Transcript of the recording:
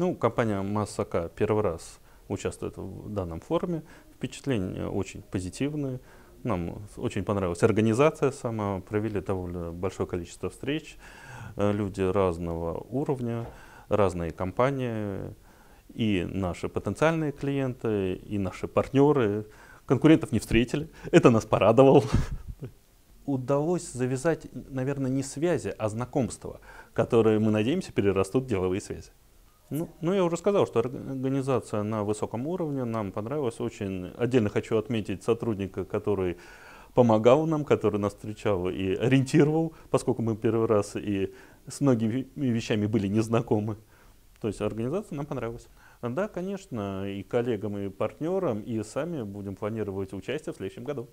Ну, компания Массака первый раз участвует в данном форуме. Впечатления очень позитивные. Нам очень понравилась организация сама. Провели довольно большое количество встреч. Э, люди разного уровня, разные компании. И наши потенциальные клиенты, и наши партнеры. Конкурентов не встретили. Это нас порадовало. Удалось завязать, наверное, не связи, а знакомства, которые, мы надеемся, перерастут в деловые связи. Ну, ну, я уже сказал, что организация на высоком уровне нам понравилась очень. Отдельно хочу отметить сотрудника, который помогал нам, который нас встречал и ориентировал, поскольку мы первый раз и с многими вещами были незнакомы. То есть организация нам понравилась. Да, конечно, и коллегам, и партнерам, и сами будем планировать участие в следующем году.